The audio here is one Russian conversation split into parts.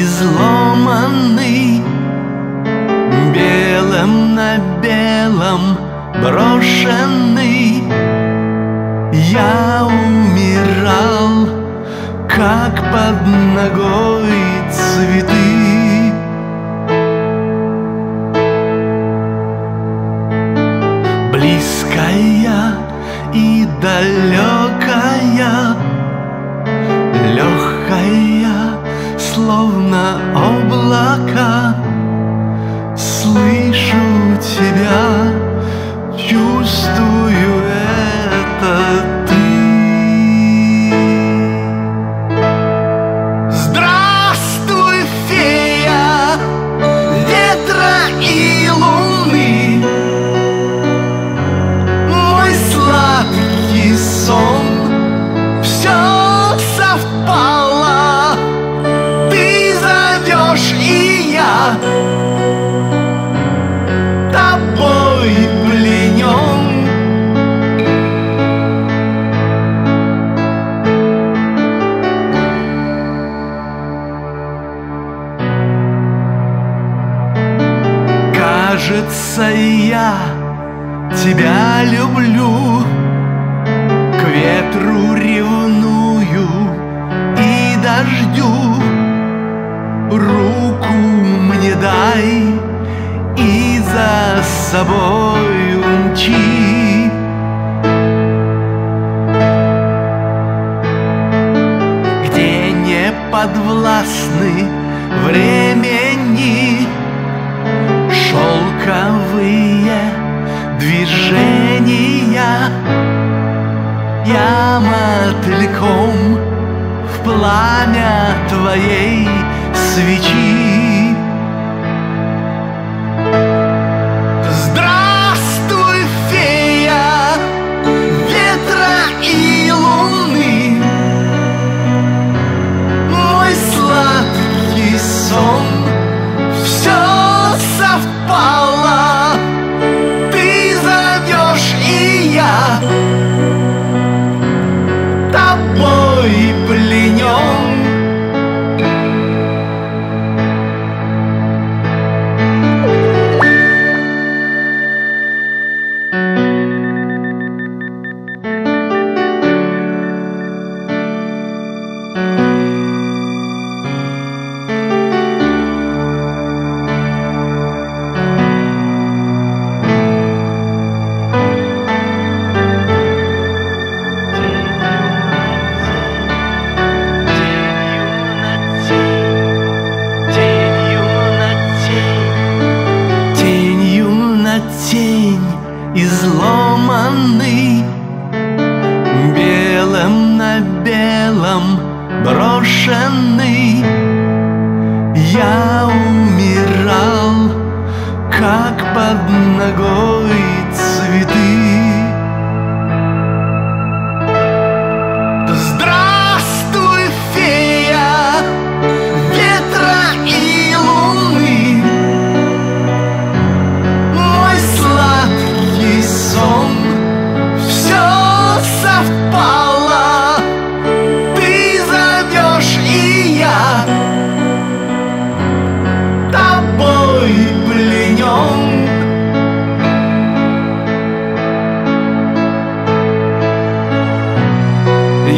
изломанный Белым на белом брошенный. Я умирал, как под ногой цветы. Близкая и далекая Легкая, словно облака Слышу тебя, Кажется, я тебя люблю. К ветру ревную и дождю. Руку мне дай и за собой умчи. Где не подвластны времени Я мотыльком в пламя твоей свечи изломанный Белым на белом брошенный. Я умирал, как под ногой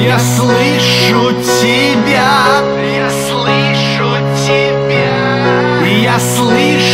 Я слышу тебя, я слышу тебя, я слышу.